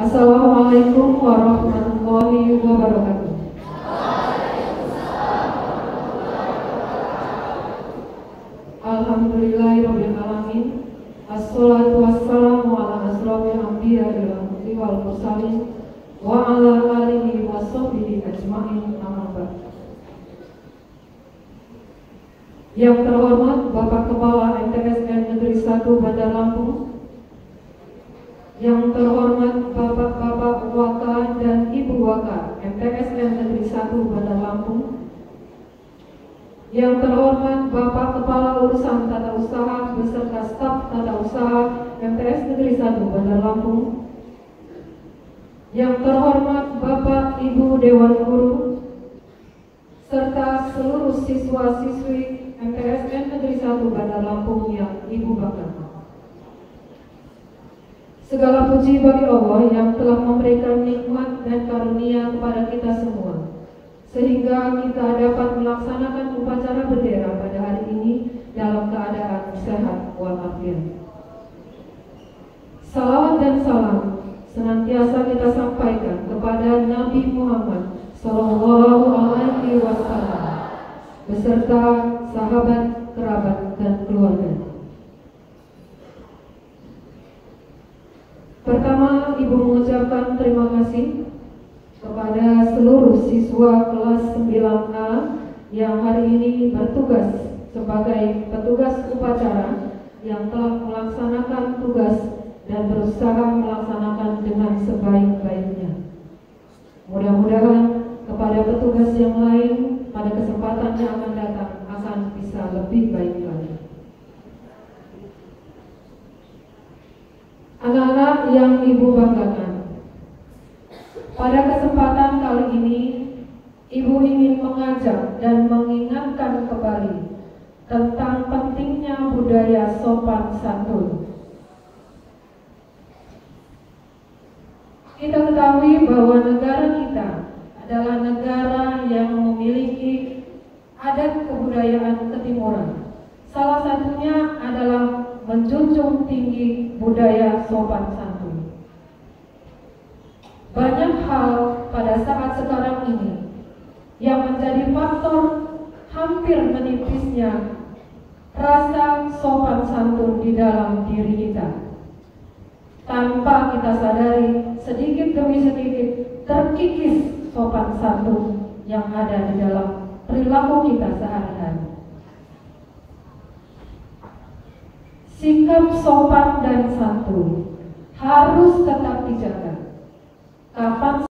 Assalamualaikum warahmatullahi wabarakatuh. Alhamdulillahirrahmanirrahim Assalatu wassalamu ala asrafil anbiya wal mursalin wa ala alihi wa sahbihi ajma'in amma. Yang terhormat Bapak Kepala MTSN Negeri 1 Bandar Lampung Yang terhormat 1 Bandar Lampung yang terhormat Bapak Kepala Urusan Tata Usaha beserta staf Tata Usaha MTS Negeri 1 Bandar Lampung. Yang terhormat Bapak Ibu Dewan Guru serta seluruh siswa-siswi MTSN Negeri 1 Bandar Lampung yang Ibu banggakan. Segala puji bagi Allah yang telah memberikan nikmat dan karunia kepada kita semua sehingga kita dapat melaksanakan upacara bendera pada hari ini dalam keadaan sehat walafiat. Salawat dan salam senantiasa kita sampaikan kepada Nabi Muhammad Sallallahu Alaihi Wasallam beserta sahabat, kerabat, dan keluarga. Pertama, Ibu mengucapkan terima kasih kepada seluruh siswa kelas 9A yang hari ini bertugas sebagai petugas upacara yang telah melaksanakan tugas dan berusaha melaksanakan dengan sebaik-baiknya. Mudah-mudahan kepada petugas yang lain pada kesempatan yang akan datang akan bisa lebih baik lagi. Anak-anak yang Ibu banggakan, pada kesempatan kali ini, Ibu ingin mengajak dan mengingatkan kembali tentang pentingnya budaya sopan santun. Kita ketahui bahwa negara kita adalah negara yang memiliki adat kebudayaan ketimuran. Salah satunya adalah menjunjung tinggi budaya sopan santun. Banyak hal pada saat sekarang ini yang menjadi faktor hampir menipisnya rasa sopan santun di dalam diri kita. Tanpa kita sadari, sedikit demi sedikit terkikis sopan santun yang ada di dalam perilaku kita sehari-hari. Sikap sopan dan santun harus tetap dijaga Cà.